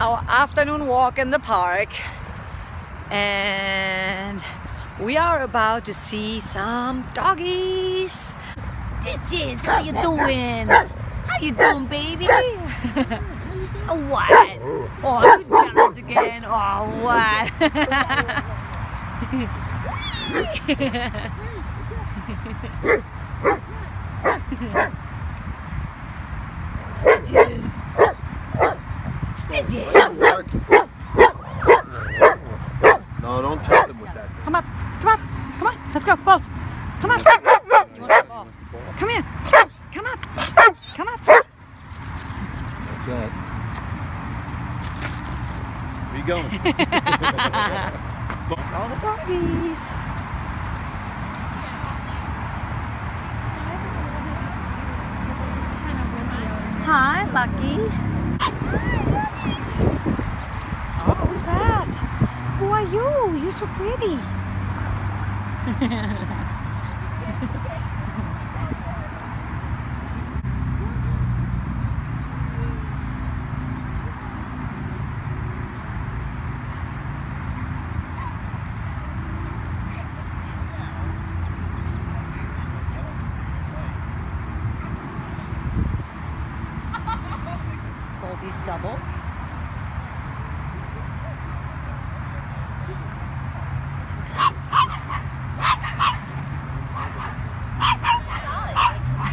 our afternoon walk in the park and we are about to see some doggies. Stitches, how you doing? How you doing, baby? Oh what? Oh, you jealous again? Oh, what? Stitches. Stitches. No, don't touch them with that. Come up. Come up. Come on. Let's go. Bolt. Come up. You want the ball? Come here. Come up. Come up. That's that. Where you going? That's all the doggies. Hi, Lucky. Oh, who's that? Who are you? You're so pretty. Goldie's double.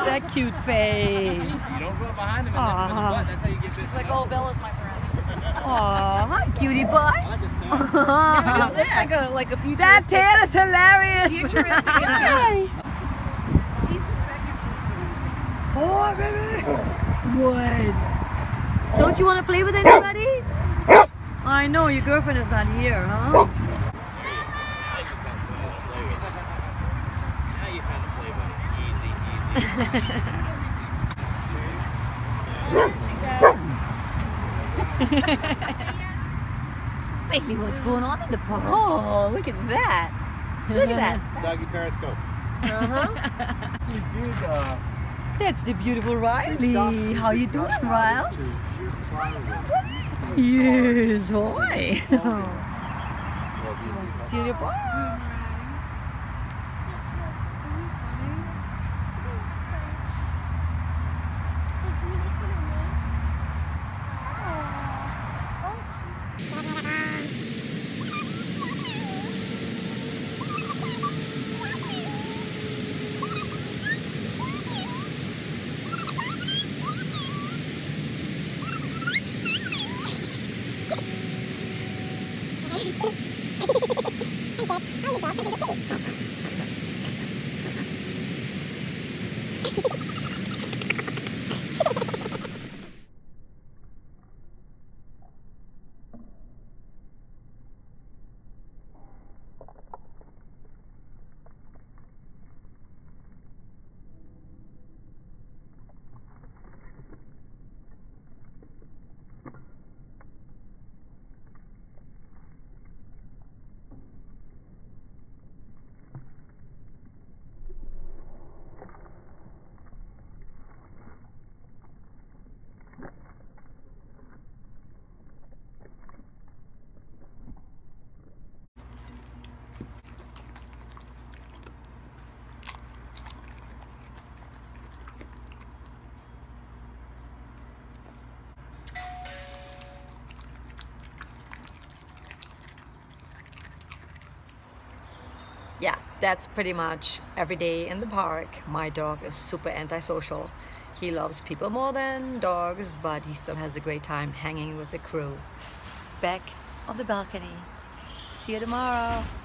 at that cute face. You don't go behind him and then press the Aw. That's how you get bit. It's like, oh, Bella's my friend. Aw, hi, cutie pie. It looks like a like a futuristic. that tail is hilarious. Futuristic Hi. He's the second. Hi, baby. What? Don't you want to play with anybody? I know your girlfriend is not here, huh? Now you kind of play with it. Easy, easy. Baby, what's going on in the park? Oh, look at that. Look at that. Doggy Periscope. Uh-huh. See, uh, That's the beautiful Riley. How you doing, Riles? shoot fire. Yes, hi. Well, You to steal your ball? you yeah, that's pretty much every day in the park. My dog is super antisocial. He loves people more than dogs, but he still has a great time hanging with the crew. Back on the balcony. See you tomorrow.